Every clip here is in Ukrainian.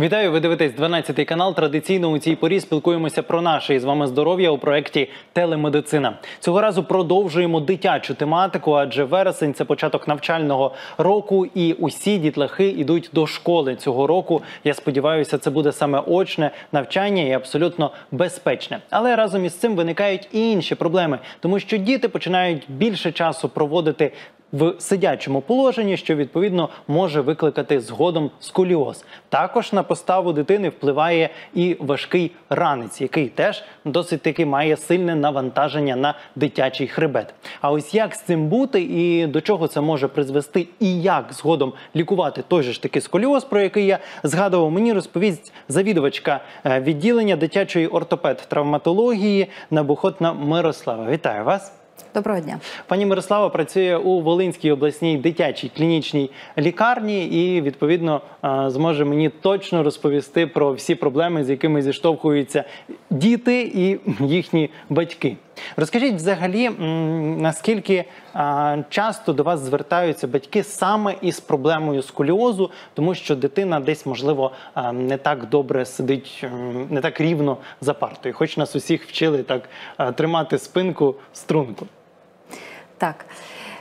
Вітаю, ви дивитесь 12 канал. Традиційно у цій порі спілкуємося про наше і з вами здоров'я у проєкті Телемедицина. Цього разу продовжуємо дитячу тематику, адже вересень це початок навчального року, і усі дітлахи йдуть до школи цього року. Я сподіваюся, це буде саме очне навчання і абсолютно безпечне. Але разом із цим виникають і інші проблеми, тому що діти починають більше часу проводити в сидячому положенні, що відповідно може викликати згодом сколіоз. Також на поставу дитини впливає і важкий ранець, який теж досить таки має сильне навантаження на дитячий хребет. А ось як з цим бути і до чого це може призвести, і як згодом лікувати той же ж таки сколіоз, про який я згадував, мені розповість завідувачка е, відділення дитячої ортопед-травматології Набухотна Мирослава. Вітаю вас! Доброго дня. Пані Мирослава працює у Волинській обласній дитячій клінічній лікарні і відповідно е, зможе мені точно розповісти про всі проблеми, з якими зіштовхуються діти і їхні батьки. Розкажіть взагалі, наскільки е, часто до вас звертаються батьки саме із проблемою сколіозу, тому що дитина десь можливо е, не так добре сидить, не так рівно за партою, хоч нас усіх вчили так тримати спинку струнку. Так.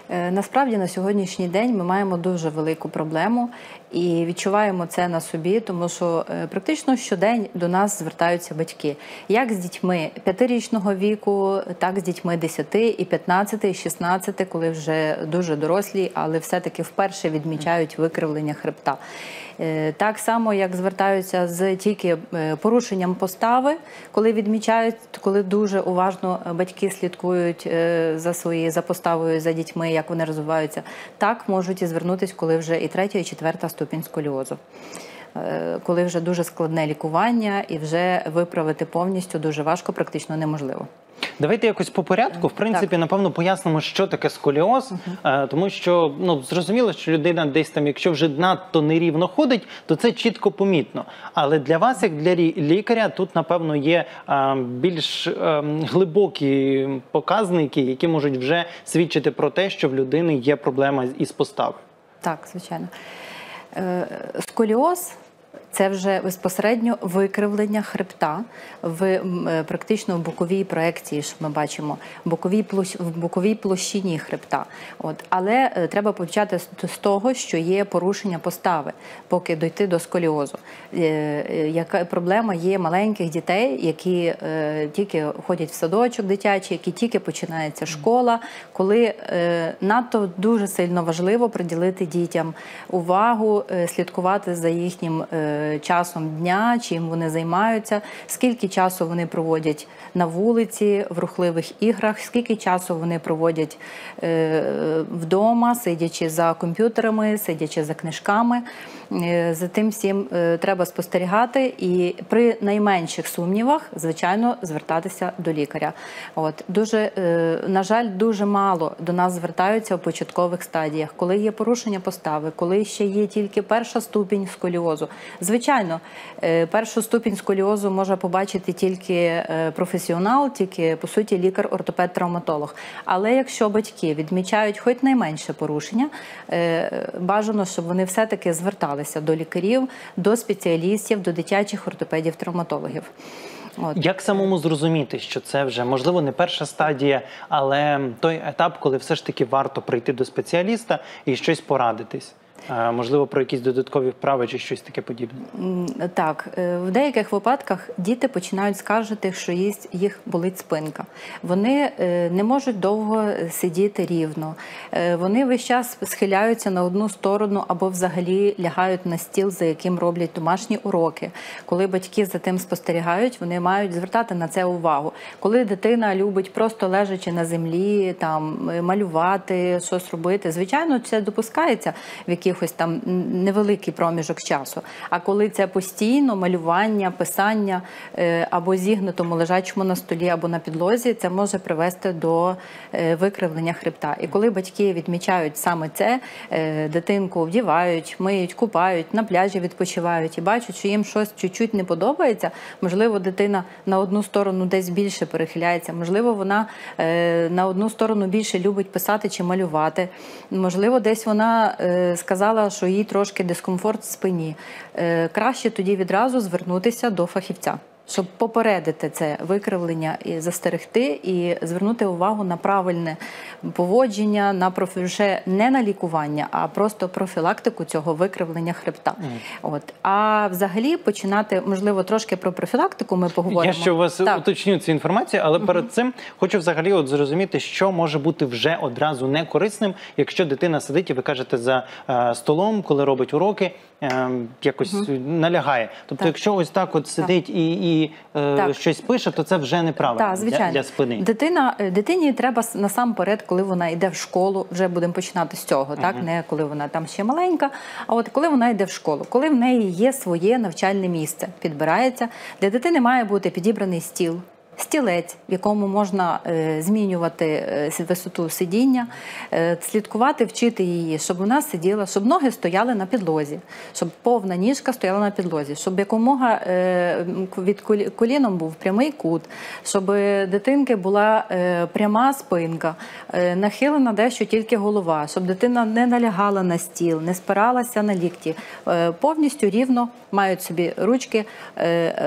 Е, Насправді на сьогоднішній день ми маємо дуже велику проблему і відчуваємо це на собі, тому що е, практично щодень до нас звертаються батьки, як з дітьми п'ятирічного віку, так з дітьми 10, і 15, і 16, коли вже дуже дорослі, але все-таки вперше відмічають викривлення хребта. Е, Так само, як звертаються з тільки е, порушенням постави, коли відмічають, коли дуже уважно батьки слідкують за своєю за поставою за дітьми, як вони розвиваються, так можуть і звернутися, коли вже і третя, і четверта ступінь сколіозу. Е, Коли вже дуже складне лікування і вже виправити повністю дуже важко, практично неможливо. Давайте якось по порядку. В принципі, Так. напевно, пояснимо, що таке сколіоз, е, тому що ну зрозуміло, що людина десь там, якщо вже надто нерівно ходить, то це чітко помітно. Але для вас, як для лікаря, тут напевно є е, більш е, глибокі показники, які можуть вже свідчити про те, що в людини є проблема із поставою. Так, звичайно. Е, Сколіоз це вже безпосередньо викривлення хребта в е, практично в боковій проекції, що ми бачимо, в боковій площ, в боковій площині хребта. От. Але е, треба почати з, того, що є порушення постави, поки дойти до сколіозу. Е, Яка проблема є маленьких дітей, які тільки ходять в садочок дитячий, які тільки починається школа, коли надто дуже сильно важливо приділити дітям увагу, слідкувати за їхнім часом дня, чим вони займаються, скільки часу вони проводять на вулиці, в рухливих іграх, скільки часу вони проводять е, вдома, сидячи за комп'ютерами, сидячи за книжками. Е, За тим всім е, треба спостерігати і при найменших сумнівах, звичайно, звертатися до лікаря. От дуже е, на жаль, дуже мало до нас звертаються у початкових стадіях, коли є порушення постави, коли ще є тільки перша ступінь сколіозу. Звичайно, першу ступінь сколіозу може побачити тільки професіонал, тільки по суті лікар-ортопед-травматолог. Але якщо батьки відмічають хоч найменше порушення, бажано, щоб вони все-таки зверталися до лікарів, до спеціалістів, до дитячих ортопедів-травматологів. От. Як самому зрозуміти, що це вже можливо не перша стадія, але той етап, коли все ж таки варто прийти до спеціаліста і щось порадитись? Можливо, про якісь додаткові вправи чи щось таке подібне. Так, е, в деяких випадках діти починають скаржити, що їх болить спинка. Вони е, не можуть довго сидіти рівно. Е, Вони весь час схиляються на одну сторону або взагалі лягають на стіл, за яким роблять домашні уроки. Коли батьки за тим спостерігають, вони мають звертати на це увагу. Коли дитина любить просто лежачи на землі, там малювати, щось робити, звичайно, це допускається в якихось там невеликий проміжок часу. А коли це постійно малювання, писання е, або зігнутому лежачому на столі або на підлозі, це може привести до е, викривлення хребта. І коли батьки відмічають саме це, е, дитинку вдівають, миють, купають, на пляжі відпочивають і бачать, що їм щось чуть-чуть не подобається. Можливо, дитина на одну сторону десь більше перехиляється, можливо, вона на одну сторону більше любить писати чи малювати. Можливо, десь вона сказала. Сказала, що їй трошки дискомфорт в спині. Е, Краще тоді відразу звернутися до фахівця. Щоб попередити це викривлення і застерегти, і звернути увагу на правильне поводження, на профі... вже не на лікування, а просто профілактику цього викривлення хребта. От а взагалі починати можливо трошки про профілактику. Ми поговоримо. Я ще у вас Так. уточню цю інформацію, але перед цим хочу взагалі от зрозуміти, що може бути вже одразу не корисним, якщо дитина сидить і ви кажете за е, столом, коли робить уроки, е, якось налягає. Тобто, Так. якщо ось так от сидить і, і е, Так. щось пише, то це вже неправильно Так, звичайно. для, для спини. Дитина, е, дитині треба насамперед, коли вона йде в школу, вже будемо починати з цього, так не коли вона там ще маленька. А от коли вона йде в школу, коли в неї є своє навчальне місце, підбирається для дитини має бути підібраний стіл. Стілець, в якому можна е, змінювати е, висоту сидіння, е, слідкувати, вчити її, щоб вона сиділа, щоб ноги стояли на підлозі, щоб повна ніжка стояла на підлозі, щоб якомога від коліном був прямий кут, щоб дитинки була пряма спинка, нахилена дещо тільки голова, щоб дитина не налягала на стіл, не спиралася на лікті. Повністю рівно мають собі ручки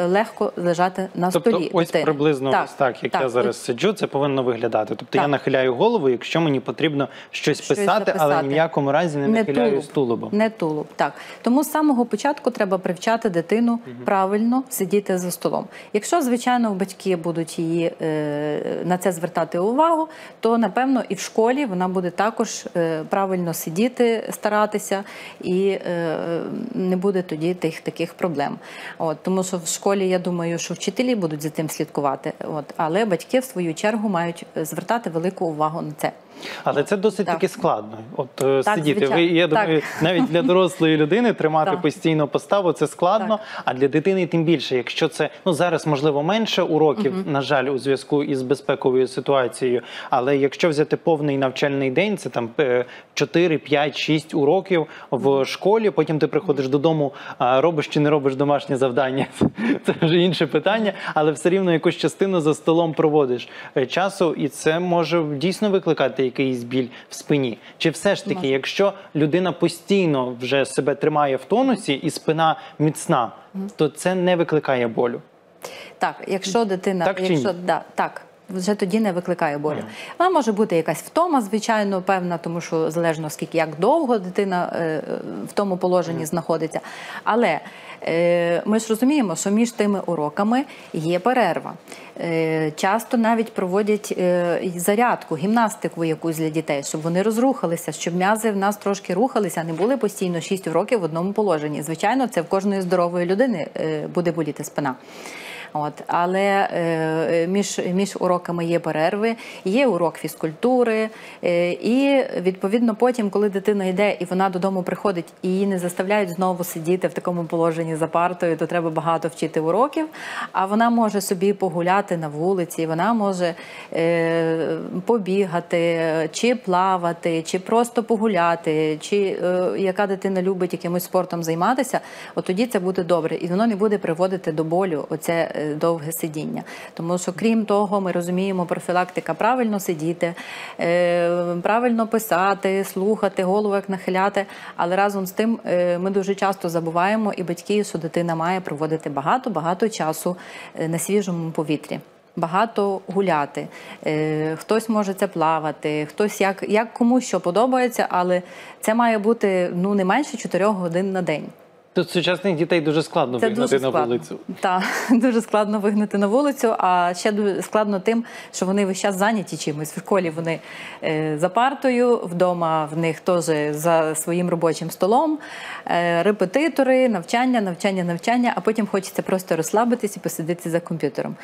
легко лежати на Тобто, столі. ось дитини. Приблизно ось так, як я зараз сиджу, це повинно виглядати. Тобто я нахиляю голову, якщо мені потрібно щось, щось писати, але ні в якому разі не, нахиляю тулуб, тулубом. Не тулуб, так. Тому з самого початку треба привчати дитину правильно сидіти за столом. Якщо, звичайно, батьки будуть її е, на це звертати увагу, то напевно і в школі вона буде також е, правильно сидіти, старатися, і е, не буде тоді тих таких проблем. От, тому що в школі я думаю, що вчителі будуть за тим слідкувати. От, але батьки в свою чергу мають звертати велику увагу на це. Але це досить Так. таки складно. От е, Так, сидіти. Ви, я Так. думаю, навіть для дорослої людини тримати Так. постійно поставу це складно, Так. а для дитини тим більше. Якщо це ну зараз можливо менше уроків, на жаль, у зв'язку із безпековою ситуацією. Але якщо взяти повний навчальний день, це там е, 4, 5, 6 уроків в школі. Потім ти приходиш додому, робиш чи не робиш домашнє завдання. Це вже інше питання, але все рівно якусь частину за столом проводиш е, часу, і це може дійсно викликати якийсь біль в спині. Чи все ж таки, якщо людина постійно вже себе тримає в тонусі і спина міцна, то це не викликає болю. Так, якщо дитина, Так чи якщо ні? да, так. Вже тоді не викликає болю. Вона може бути якась втома, звичайно, певна, тому що залежно скільки як довго дитина е, в тому положенні знаходиться. Але е, ми ж розуміємо, що між тими уроками є перерва. Е, часто навіть проводять е, зарядку, гімнастику якусь для дітей, щоб вони розрухалися, щоб м'язи в нас трошки рухалися, а не були постійно 6 років в одному положенні. Звичайно, це в кожної здорової людини е, буде боліти спина. От, але е, між, між уроками є перерви, є урок фізкультури, е, і відповідно потім, коли дитина йде і вона додому приходить, і її не заставляють знову сидіти в такому положенні за партою, то треба багато вчити уроків. А вона може собі погуляти на вулиці, вона може е, побігати, чи плавати, чи просто погуляти, чи е, яка дитина любить якимось спортом займатися, от тоді це буде добре, і воно не буде приводити до болю оце е, довге сидіння. Тому що, крім того, ми розуміємо, профілактика правильно сидіти, е, правильно писати, слухати, голову як нахиляти. Але разом з тим е, ми дуже часто забуваємо і батьки, що дитина має проводити багато-багато часу е, на свіжому повітрі. Багато гуляти, Е, хтось може це плавати, хтось як, як комусь що подобається, але це має бути ну не менше 4 годин на день. Тут сучасних дітей дуже складно Це вигнати дуже на вулицю. Так, дуже складно вигнати на вулицю, а ще складно тим, що вони весь час зайняті чимось. В школі вони е, за партою, вдома в них теж за своїм робочим столом, е, репетитори, навчання, навчання, навчання, а потім хочеться просто розслабитись і посидіти за комп'ютером.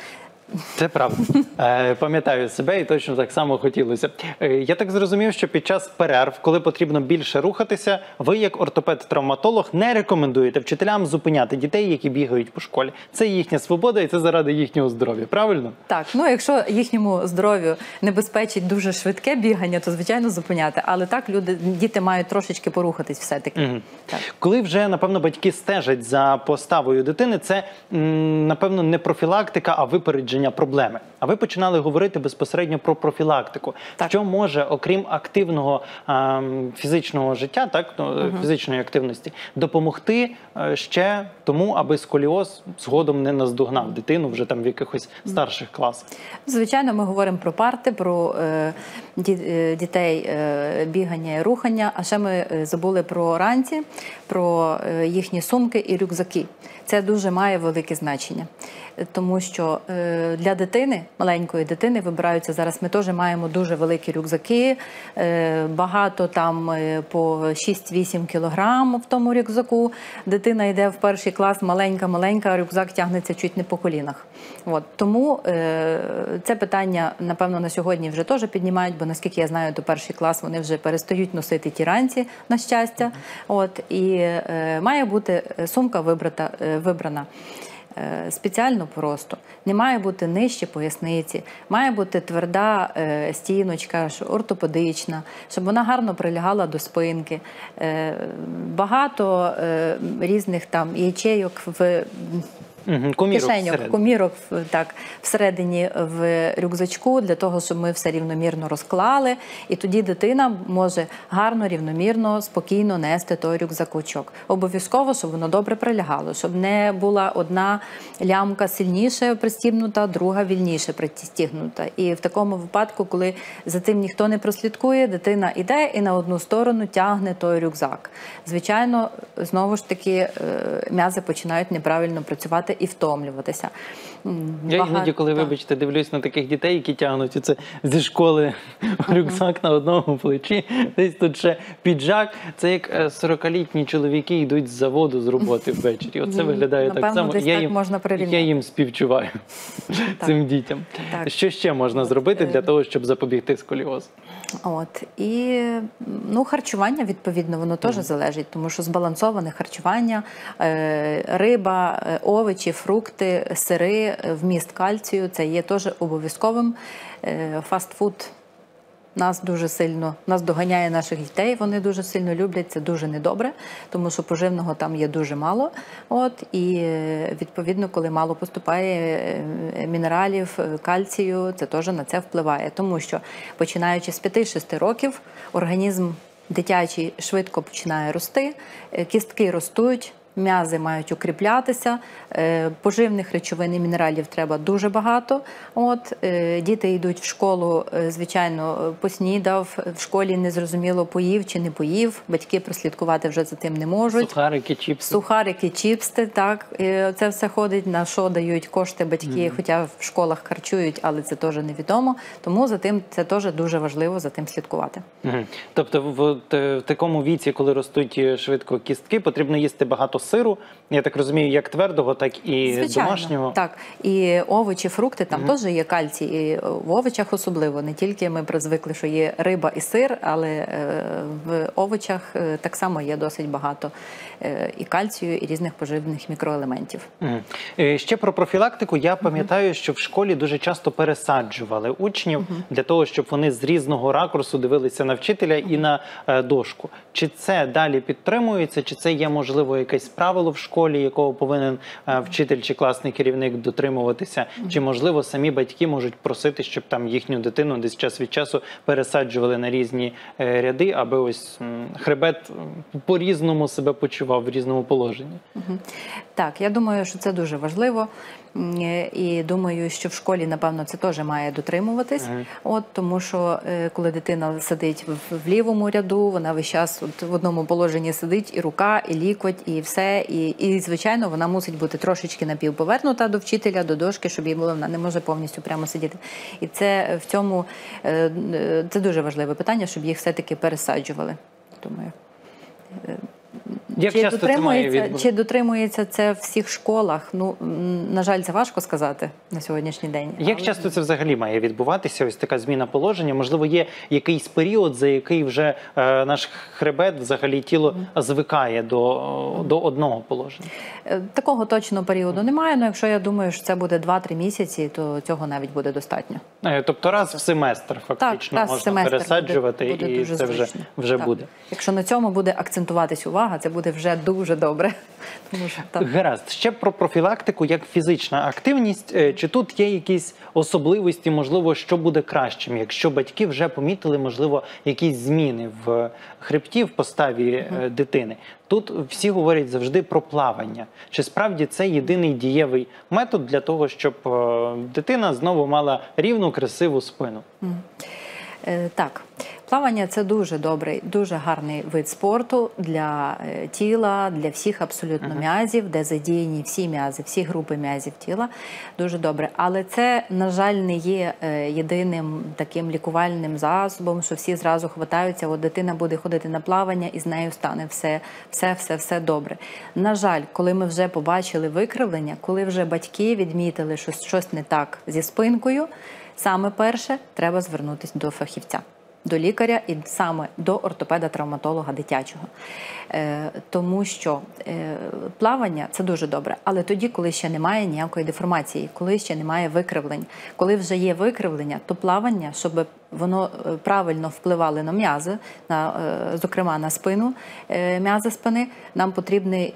Це правда. Е, Пам'ятаю себе і точно так само хотілося. Е, Я так зрозумів, що під час перерв, коли потрібно більше рухатися, ви, як ортопед-травматолог, не рекомендуєте вчителям зупиняти дітей, які бігають по школі. Це їхня свобода і це заради їхнього здоров'я. Правильно? Так, ну якщо їхньому здоров'ю небезпечить дуже швидке бігання, то звичайно зупиняти. Але так люди, діти мають трошечки порухатись все-таки. Мгм. Так. Коли вже напевно батьки стежать за поставою дитини, це м, напевно не профілактика, а випередження попередження проблеми. А ви починали говорити безпосередньо про профілактику. Так. Що може, окрім активного ем, фізичного життя, так ну, фізичної активності, допомогти е, ще тому, аби сколіоз згодом не наздогнав дитину вже там в якихось старших класах. Звичайно, ми говоримо про парти, про е, е, дітей е, бігання і рухання. А ще ми е, забули про ранці, про е, їхні сумки і рюкзаки. Це дуже має велике значення, тому що е, для дитини, маленької дитини, вибираються зараз. Ми теж маємо дуже великі рюкзаки, е, багато там е, по 6-8 кілограм в тому рюкзаку. Дитина йде в перший клас, маленька, маленька, рюкзак тягнеться чуть не по колінах. От тому це питання, напевно, на сьогодні вже теж піднімають, бо наскільки я знаю, то перший клас вони вже перестають носити ті ранці, на щастя. От і має бути сумка вибрата, вибрана. е, Спеціально просто не має бути нижче поясниці, має бути тверда е, стіночка, ортопедична, щоб вона гарно прилягала до спинки. Е, багато різних там ячейок в Угу. Комірок кишеньок, всередині. комірок так всередині в рюкзачку для того, щоб ми все рівномірно розклали, і тоді дитина може гарно, рівномірно, спокійно нести той рюкзакочок. Обов'язково, щоб воно добре прилягало, щоб не була одна лямка сильніше пристібнута, друга вільніше пристігнута. І в такому випадку, коли за тим ніхто не прослідкує, дитина іде і на одну сторону тягне той рюкзак. Звичайно, знову ж таки, е, м'язи починають неправильно працювати і втомлюватися. Я багато- іноді, коли, вибачте, дивлюсь на таких дітей, які тягнуть це зі школи рюкзак на одному плечі. Десь тут ще піджак. Це як е, 40-літні чоловіки йдуть з заводу з роботи ввечері. Оце виглядає так напевно, само. десь Я так їм, можна прирівняти. я їм співчуваю цим дітям. Так. Що ще можна зробити для того, щоб запобігти сколіозу? От і ну, харчування відповідно воно теж залежить, тому що збалансоване харчування, е, риба, е, овочі, фрукти, сири, е, вміст кальцію це є теж обов'язковим. Фастфуд нас дуже сильно нас доганяє наших дітей. Вони дуже сильно люблять. Це дуже недобре, тому що поживного там є дуже мало. От і відповідно, коли мало поступає е, мінералів, е, кальцію, це теж на це впливає, тому що починаючи з 5-6 років, організм дитячий швидко починає рости, е, кістки ростуть. М'язи мають укріплятися, е, поживних речовин і мінералів треба дуже багато. От е, діти йдуть в школу, е, звичайно, поснідав в школі незрозуміло поїв чи не поїв. Батьки прослідкувати вже за тим не можуть. Сухарики, чіпси. Сухарики, чіпсти, так це все ходить. На що дають кошти батьки, хоча в школах харчують, але це теж невідомо. Тому за тим це теж дуже важливо за тим слідкувати. Мгм. Тобто, в, в такому віці, коли ростуть швидко кістки, потрібно їсти багато сиру. Я так розумію, як твердого, так і домашнього. Так, і овочі, фрукти там теж є кальцій. І в овочах особливо. Не тільки ми призвикли, що є риба і сир, але е, в овочах е, так само є досить багато і кальцію, і різних поживних мікроелементів. Е, Ще про профілактику. Я пам'ятаю, що в школі дуже часто пересаджували учнів для того, щоб вони з різного ракурсу дивилися на вчителя і на е, дошку. Чи це далі підтримується, чи це є можливо якесь правило в школі, якого повинен е, вчитель чи класний керівник дотримуватися? Чи можливо самі батьки можуть просити, щоб там їхню дитину десь час від часу пересаджували на різні е, ряди, аби ось м, хребет по-різному себе почував в різному положенні? Так, я думаю, що це дуже важливо. Е, І думаю, що в школі, напевно, це теж має дотримуватись. От тому, що е, коли дитина сидить в, лівому ряду, вона весь час от в одному положенні сидить, і рука, і лікоть, і все. І, і звичайно, вона мусить бути трошечки напівповернута до вчителя, до дошки, щоб їй було вона не може повністю прямо сидіти. І це в цьому е, це дуже важливе питання, щоб їх все-таки пересаджували. Думаю. Як чи часто це має дотримується, чи дотримується це в всіх школах? Ну на жаль, це важко сказати на сьогоднішній день. Як Але- часто це взагалі має відбуватися? Ось така зміна положення? Можливо, є якийсь період, за який вже е, наш хребет, взагалі тіло звикає до, до одного положення. Е, такого точного періоду немає. але якщо я думаю, що це буде 2-3 місяці, то цього навіть буде достатньо. Е, Тобто раз в семестр фактично в можна семестр пересаджувати, буде, буде і це вже, вже Так. буде. Якщо на цьому буде акцентуватись увага, це буде буде вже дуже добре. Тому що так. Гаразд, ще про профілактику як фізична активність. Е, Чи тут є якісь особливості, можливо, що буде кращим, якщо батьки вже помітили, можливо, якісь зміни в хребті, в поставі е, дитини? Тут всі говорять завжди про плавання. Чи справді це єдиний дієвий метод для того, щоб е, дитина знову мала рівну красиву спину? Е, Так, плавання це дуже добрий, дуже гарний вид спорту для е, тіла, для всіх абсолютно м'язів, де задіяні всі м'язи, всі групи м'язів тіла. Дуже добре. Але це, на жаль, не є е, єдиним таким лікувальним засобом, що всі зразу хватаються. От дитина буде ходити на плавання і з нею стане все, все, все, все добре. На жаль, коли ми вже побачили викривлення, коли вже батьки відмітили, що щось не так зі спинкою. Саме перше треба звернутися до фахівця, до лікаря і саме до ортопеда-травматолога дитячого. Е, тому що е, плавання це дуже добре, але тоді, коли ще немає ніякої деформації, коли ще немає викривлень. Коли вже є викривлення, то плавання, щоб воно е, правильно впливало на м'язи, на, зокрема на спину м'язи спини, нам потрібний,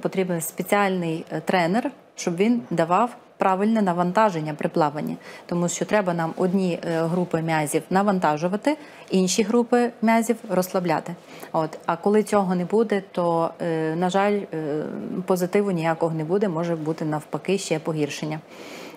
потрібен спеціальний тренер, щоб він давав правильне навантаження при плаванні, тому що треба нам одні е, групи м'язів навантажувати, інші групи м'язів розслабляти. От а коли цього не буде, то е, на жаль, е, позитиву ніякого не буде, може бути навпаки ще погіршення.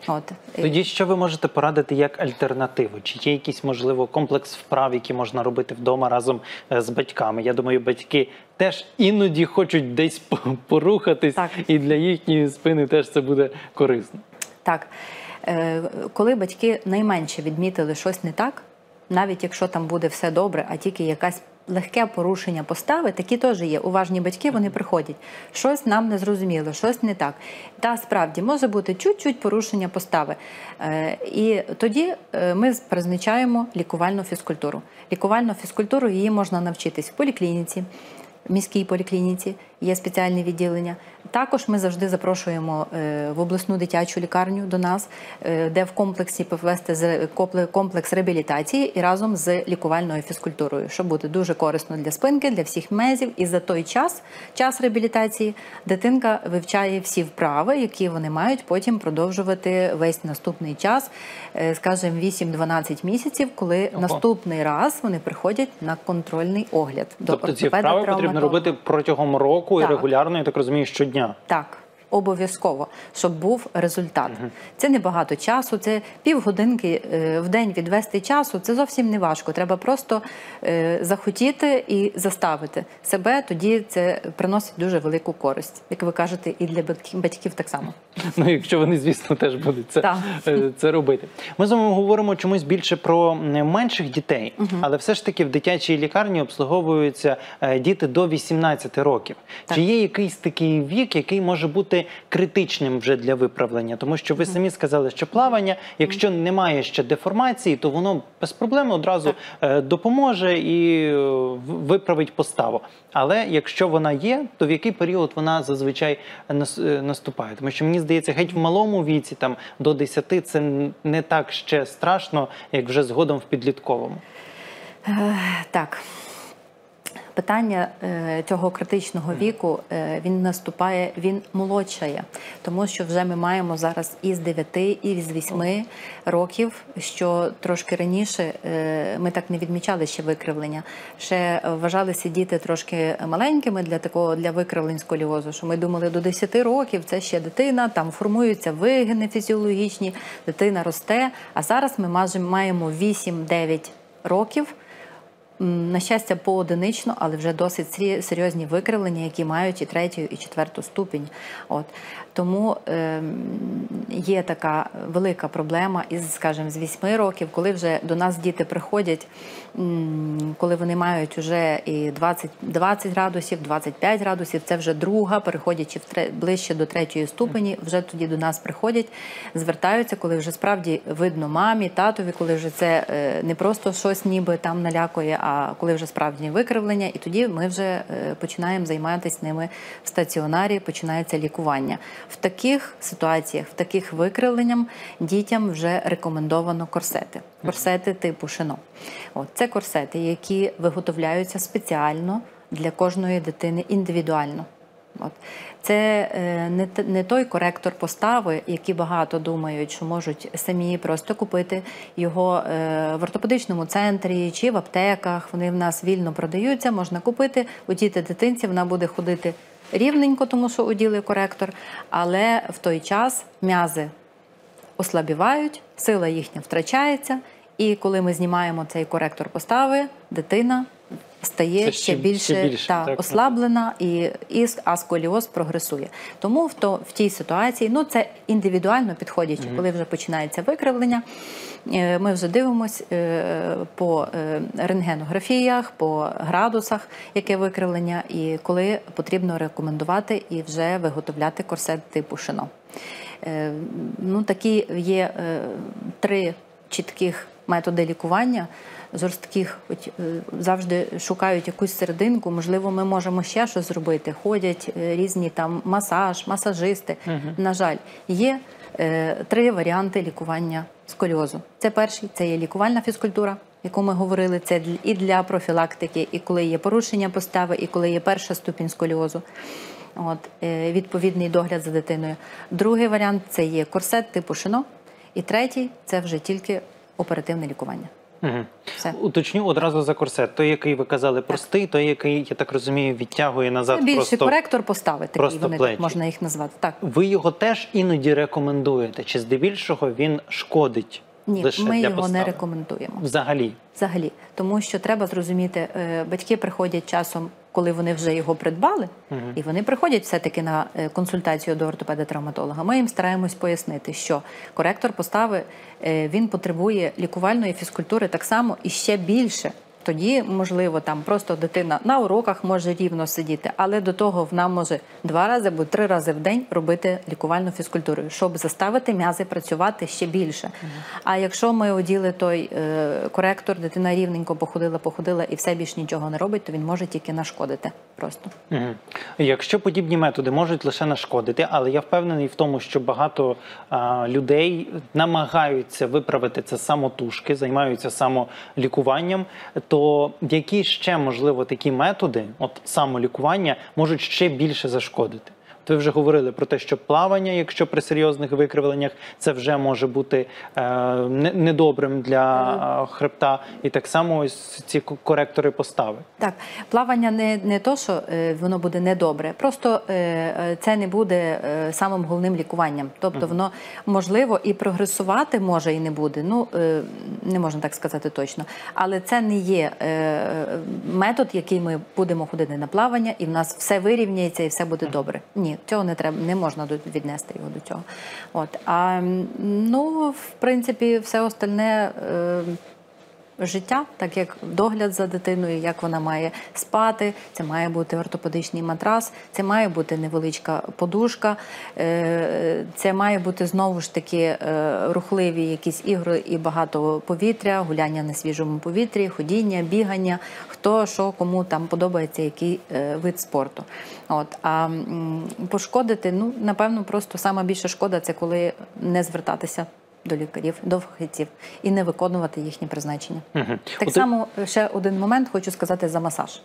От Тоді що ви можете порадити як альтернативу? Чи є якийсь можливо комплекс вправ, які можна робити вдома разом з батьками? Я думаю, батьки теж іноді хочуть десь по- порухатись, Так. і для їхньої спини теж це буде корисно. Так, Е, коли батьки найменше відмітили щось не так, навіть якщо там буде все добре, а тільки якась легке порушення постави, такі теж є. Уважні батьки вони приходять. Щось нам не зрозуміло, щось не так. Та справді може бути чуть-чуть порушення постави. Е, І тоді е, ми призначаємо лікувальну фізкультуру. Лікувальну фізкультуру її можна навчитись в поліклініці. в Міській поліклініці є спеціальне відділення. Також ми завжди запрошуємо е, в обласну дитячу лікарню до нас, е, де в комплексі компле- комплекс реабілітації і разом з лікувальною фізкультурою, що буде дуже корисно для спинки, для всіх мезів. І за той час, час реабілітації, дитинка вивчає всі вправи, які вони мають потім продовжувати весь наступний час, е, скажімо, 8-12 місяців, коли Ого. наступний раз вони приходять на контрольний огляд до тобто ці ортопеда вправи потрібно робити протягом року і регулярно, я так розумію, щодня. Так, обов'язково, щоб був результат. Це не багато часу, це півгодинки е, в день відвести часу. Це зовсім не важко. Треба просто е, захотіти і заставити себе. Тоді це приносить дуже велику користь, як ви кажете, і для батьків, так само. Ну, якщо вони, звісно, теж будуть це, е, це робити. Ми з вами говоримо чомусь більше про менших дітей, але все ж таки в дитячій лікарні обслуговуються діти до 18 років. Так. Чи є якийсь такий вік, який може бути критичним вже для виправлення? Тому що ви самі сказали, що плавання, якщо немає ще деформації, то воно без проблем одразу е, допоможе і е, виправить поставу. Але якщо вона є, то в який період вона зазвичай е, наступає? Тому що мені здається, геть в малому віці, там до 10, це не так ще страшно, як вже згодом в підлітковому. Так. Питання е, цього критичного віку е, він наступає, він молодшає, тому що вже ми маємо зараз і з 9, і з 8 років, що трошки раніше е, ми так не відмічали ще викривлення. Ще вважалися діти трошки маленькими для такого для викривлень сколіозу. Що ми думали до 10 років це ще дитина, там формуються вигини фізіологічні, дитина росте. А зараз ми маємо 8-9 років. На щастя, поодинично, але вже досить серйозні викривлення, які мають і третю, і четверту ступінь. От тому ем, є така велика проблема із, скажімо, з 8 років, коли вже до нас діти приходять, коли вони мають вже і 20, 20 градусів, 25 градусів, це вже друга, переходячи в ближче до третьої ступені, вже тоді до нас приходять, звертаються, коли вже справді видно мамі, татові, коли вже це е, не просто щось ніби там налякує, а коли вже справжнє викривлення, і тоді ми вже е, починаємо займатися ними в стаціонарі, починається лікування. В таких ситуаціях, в таких викривленням дітям вже рекомендовано корсети. Корсети типу шино. От це корсети, які виготовляються спеціально для кожної дитини індивідуально. От. Це е, не, не той коректор постави, які багато думають, що можуть самі просто купити його е, в ортопедичному центрі чи в аптеках. Вони в нас вільно продаються, можна купити. У діти дитинці вона буде ходити рівненько, тому що уділи коректор, але в той час м'язи ослабівають, сила їхня втрачається. І коли ми знімаємо цей коректор постави, дитина стає ще, ще- більше, ще більше, та, так? ослаблена і, і а сколіоз прогресує. Тому в, то, в тій ситуації, ну це індивідуально підходячи, коли вже починається викривлення. Е, Ми вже дивимося по е, рентгенографіях, по градусах, яке викривлення, і коли потрібно рекомендувати і вже виготовляти корсет типу шино. Е, Ну, такі є е, три чітких методи лікування. Жорстких, хоч е, завжди шукають якусь серединку. Можливо, ми можемо ще щось зробити. Ходять е, різні там масаж, масажисти. На жаль, є е, три варіанти лікування сколіозу. Це перший це є лікувальна фізкультура, яку ми говорили. Це і для профілактики, і коли є порушення постави, і коли є перша ступінь сколіозу. От, е, відповідний догляд за дитиною. Другий варіант це є корсет типу шино. І третій це вже тільки оперативне лікування. Угу. Все. Уточню одразу за корсет. Той, який ви казали, простий, той, який, я так розумію, відтягує назад. Це більший просто... коректор поставити, просто вони плечі. так можна їх назвати. Так. Ви його теж іноді рекомендуєте? Чи здебільшого він шкодить Ні, лише ми для його постави? не рекомендуємо. Взагалі. Взагалі, тому що треба зрозуміти, е, батьки приходять часом, коли вони вже його придбали, і вони приходять все-таки на е, консультацію до ортопеда-травматолога. Ми їм стараємось пояснити, що коректор постави е, він потребує лікувальної фізкультури так само і ще більше. Тоді, можливо, там просто дитина на уроках може рівно сидіти, але до того вона може два рази або три рази в день робити лікувальну фізкультуру, щоб заставити м'язи працювати ще більше. А якщо ми оділи той е, коректор, дитина рівненько походила, походила і все більш нічого не робить, то він може тільки нашкодити просто. Якщо подібні методи можуть лише нашкодити, але я впевнений в тому, що багато людей намагаються виправити це самотужки, займаються самолікуванням, то які ще можливо такі методи, от самолікування, можуть ще більше зашкодити? Ви вже говорили про те, що плавання, якщо при серйозних викривленнях, це вже може бути е, недобрим для е, хребта, і так само ось ці коректори постави. Так, плавання не, не то, що е, воно буде недобре, просто е, е, це не буде е, самим головним лікуванням. Тобто воно можливо і прогресувати може і не буде. Ну е, не можна так сказати точно. Але це не є е, метод, який ми будемо ходити на плавання, і в нас все вирівняється і все буде добре. Ні, цього не треба, не можна віднести його до цього. От а ну, в принципі, все остальне. Е, життя, так як догляд за дитиною, як вона має спати, це має бути ортопедичний матрас, це має бути невеличка подушка, е, це має бути знову ж таки е, рухливі якісь ігри і багато повітря, гуляння на свіжому повітрі, ходіння, бігання, хто що кому там подобається, який е, вид спорту. От а пошкодити, ну напевно, просто сама більша шкода це коли не звертатися до лікарів, до фахівців і не виконувати їхні призначення. Мгм. Так От- само е, ще один момент хочу сказати за масаж.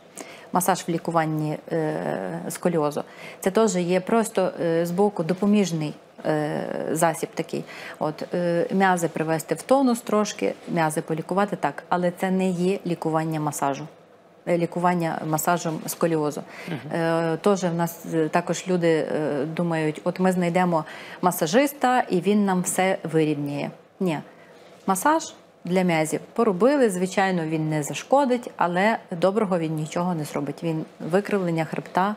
Масаж в лікуванні е, сколіозу. Це теж є просто е, з боку допоміжний. е, Засіб такий, от е, м'язи привести в тонус трошки, м'язи полікувати так, але це не є лікування масажу, лікування масажем сколіозу. Е, Теж в нас е, також люди е, думають, от ми знайдемо масажиста і він нам все вирівнює. Ні, масаж для м'язів поробили. Звичайно, він не зашкодить, але доброго він нічого не зробить. Він викривлення хребта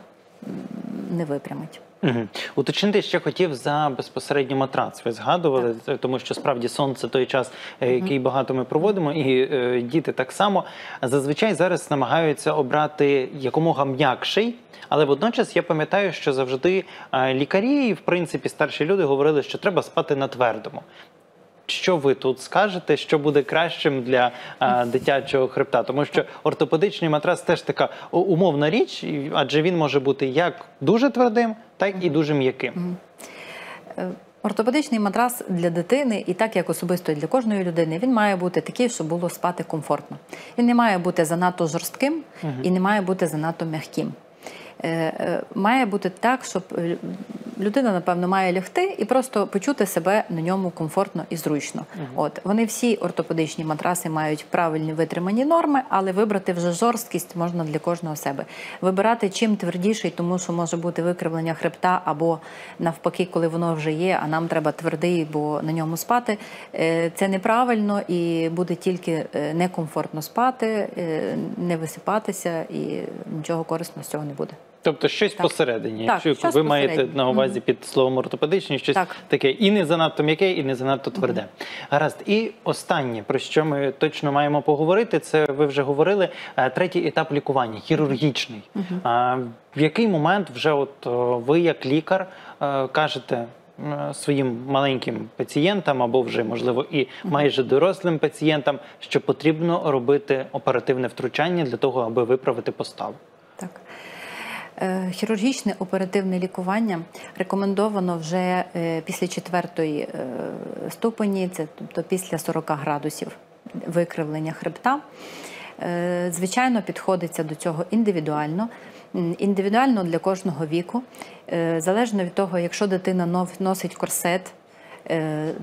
не випрямить. Угу. Уточнити ще хотів за безпосередньо матрац. Ви згадували, тому що справді сон це той час, е, який багато ми проводимо, і е, діти так само. Зазвичай зараз намагаються обрати якомога м'якший. Але водночас я пам'ятаю, що завжди е, лікарі і в принципі старші люди говорили, що треба спати на твердому. Що ви тут скажете, що буде кращим для е, дитячого хребта? Тому що ортопедичний матрас теж така умовна річ, адже він може бути як дуже твердим, так і дуже м'яким. Е, Ортопедичний матрас для дитини, і так як особисто і для кожної людини, він має бути такий, щоб було спати комфортно. Він не має бути занадто жорстким і не має бути занадто м'яким. Е, Має бути так, щоб людина, напевно, має лягти і просто почути себе на ньому комфортно і зручно. От вони всі ортопедичні матраси мають правильні витримані норми, але вибрати вже жорсткість можна для кожного себе. Вибирати чим твердіший, тому що може бути викривлення хребта, або навпаки, коли воно вже є, а нам треба твердий, бо на ньому спати. е, Це неправильно і буде тільки е, некомфортно спати, е, не висипатися, і нічого корисного з цього не буде. Тобто щось Так. посередині. Так, Якщо щось ви маєте на увазі під словом ортопедичний, щось Так. таке і не занадто м'яке, і не занадто тверде. Гаразд. І останнє, про що ми точно маємо поговорити, це ви вже говорили. е, Третій етап лікування хірургічний. А в який момент вже от ви, як лікар, е, кажете. Своїм маленьким пацієнтам або вже можливо і майже дорослим пацієнтам, що потрібно робити оперативне втручання для того, аби виправити поставу. Е, Хірургічне оперативне лікування рекомендовано вже е, після четвертої е, ступені, це тобто після 40 градусів викривлення хребта. Звичайно, підходиться до цього індивідуально. Індивідуально для кожного віку, залежно від того, якщо дитина носить корсет,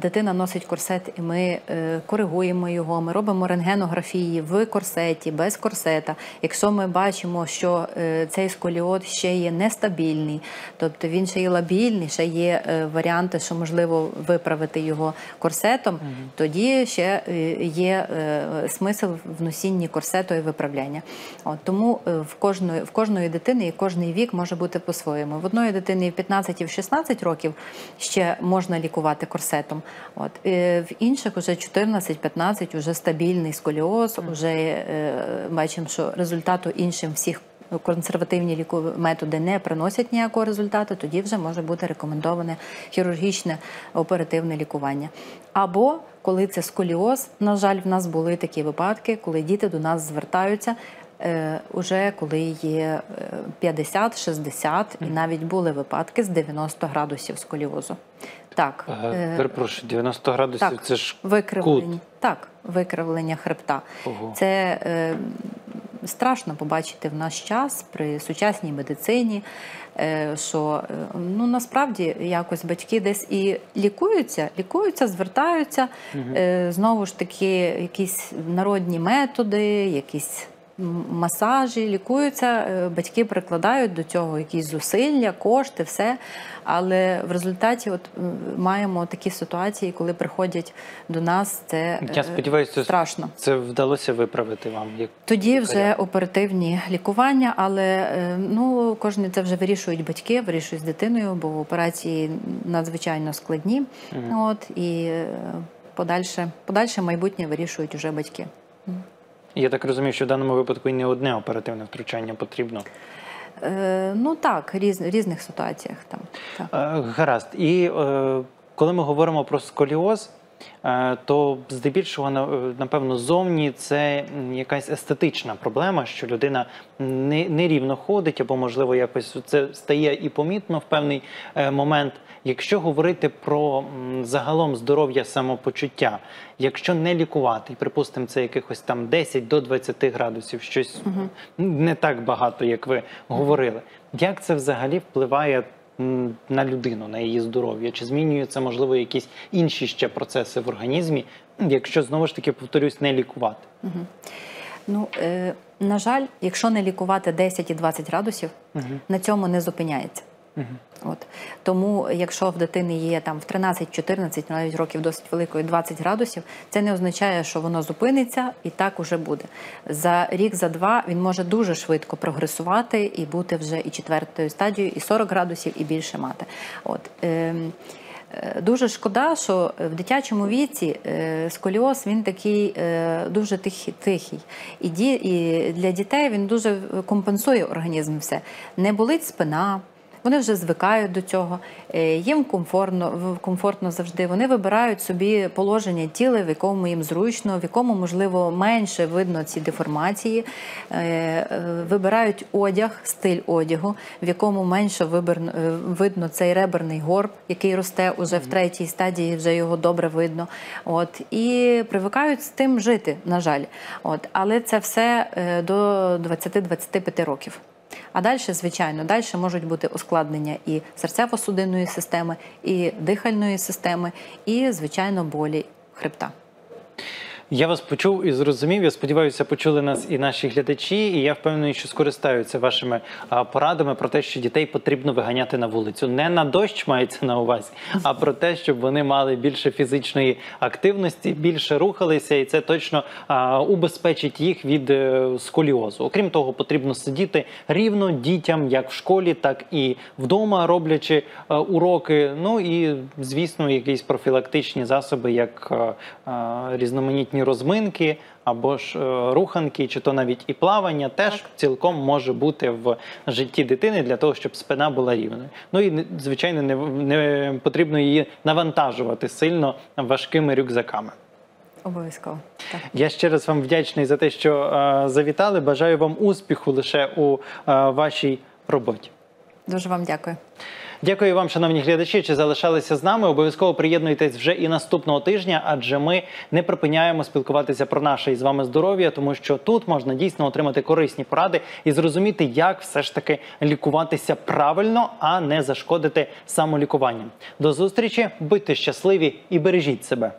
Дитина носить корсет, і ми е, коригуємо його. Ми робимо рентгенографії в корсеті, без корсета. Якщо ми бачимо, що е, цей сколіот ще є нестабільний, тобто він ще є лабільний, ще є е, варіанти, що можливо виправити його корсетом, тоді ще е, є е, смисл в носінні корсету і виправляння. От, тому е, в кожної, в кожної дитини і кожний вік може бути по-своєму. В одної дитини в 15 і в 16 років ще можна лікувати корсетом. От. Е, В інших вже 14-15 вже стабільний сколіоз, вже е, бачимо, що результату іншим всіх консервативні лікові методи не приносять ніякого результату, тоді вже може бути рекомендоване хірургічне оперативне лікування. Або коли це сколіоз, на жаль, в нас були такі випадки, коли діти до нас звертаються. е, Уже коли є е, 50-60, і навіть були випадки з 90 градусів сколіозу. Так, Е, е, Перепрошую, 90 градусів так, це ж викривлення. кут. Так, викривлення хребта. Ого. Це е, страшно побачити в наш час при сучасній медицині, е, що е, ну насправді якось батьки десь і лікуються, лікуються, звертаються. Е, знову ж таки, якісь народні методи, якісь. Масажі лікуються, е, батьки прикладають до цього якісь зусилля, кошти, все. Але в результаті, от маємо такі ситуації, коли приходять до нас, це Я е, сподіваюся, страшно. це вдалося виправити вам. Як Тоді вже оперативні лікування, але е, ну кожен це вже вирішують батьки, вирішують з дитиною, бо операції надзвичайно складні. От і подальше, подальше майбутнє вирішують вже батьки. Я так розумію, що в даному випадку і не одне оперативне втручання потрібно. Е, ну так, різ, різних ситуаціях там. Так. Е, Гаразд. І е, коли ми говоримо про сколіоз, то здебільшого е, напевно зовні це якась естетична проблема, що людина не, нерівно ходить, або можливо якось це стає і помітно в певний е, момент. Якщо говорити про загалом здоров'я самопочуття, якщо не лікувати, припустимо, це якихось там 10 до 20 градусів, щось не так багато, як ви говорили. Як це взагалі впливає на людину, на її здоров'я? Чи змінюються, можливо, якісь інші ще процеси в організмі, якщо знову ж таки повторюсь, не лікувати? Ну, е, на жаль, якщо не лікувати 10 і 20 градусів, на цьому не зупиняється. От. Тому, якщо в дитини є там в 13-14, навіть років досить великої 20 градусів, це не означає, що воно зупиниться і так уже буде. За рік, за два він може дуже швидко прогресувати і бути вже і четвертою стадією, і 40 градусів, і більше мати. От. ем, Е, Дуже шкода, що в дитячому віці е, сколіоз він такий е, дуже тихий. і для дітей він дуже компенсує організм все. Не болить спина, Вони вже звикають до цього, е, їм комфортно, комфортно завжди. Вони вибирають собі положення тіла, в якому їм зручно, в якому, можливо, менше видно ці деформації. Е, е, Вибирають одяг, стиль одягу, в якому менше видно цей реберний горб, який росте уже в третій стадії, вже його добре видно. От, і привикають з тим жити, на жаль. От, але це все до 20-25 років. А далі, звичайно, далі можуть бути ускладнення і серцево-судинної системи, і дихальної системи, і, звичайно, болі хребта. Я вас почув і зрозумів. Я сподіваюся, почули нас і наші глядачі. І я впевнений, що скористаються вашими порадами про те, що дітей потрібно виганяти на вулицю. Не на дощ мається на увазі, а про те, щоб вони мали більше фізичної активності, більше рухалися, і це точно убезпечить їх від е, сколіозу. Окрім того, потрібно сидіти рівно дітям, як в школі, так і вдома, роблячи уроки. Ну і звісно, якісь профілактичні засоби, як е, е, розминки або ж е, руханки, чи то навіть і плавання, теж цілком може бути в житті дитини для того, щоб спина була рівною. Ну і звичайно, не, не потрібно її навантажувати сильно важкими рюкзаками. Обов'язково. Так. Я ще раз вам вдячний за те, що е, завітали. Бажаю вам успіху лише у е, вашій роботі. Дуже вам дякую. Дякую вам, шановні глядачі, чи залишалися з нами. Обов'язково приєднуйтесь вже і наступного тижня, адже ми не припиняємо спілкуватися про наше із вами здоров'я, тому що тут можна дійсно отримати корисні поради і зрозуміти, як все ж таки лікуватися правильно, а не зашкодити самолікуванням. До зустрічі, будьте щасливі і бережіть себе.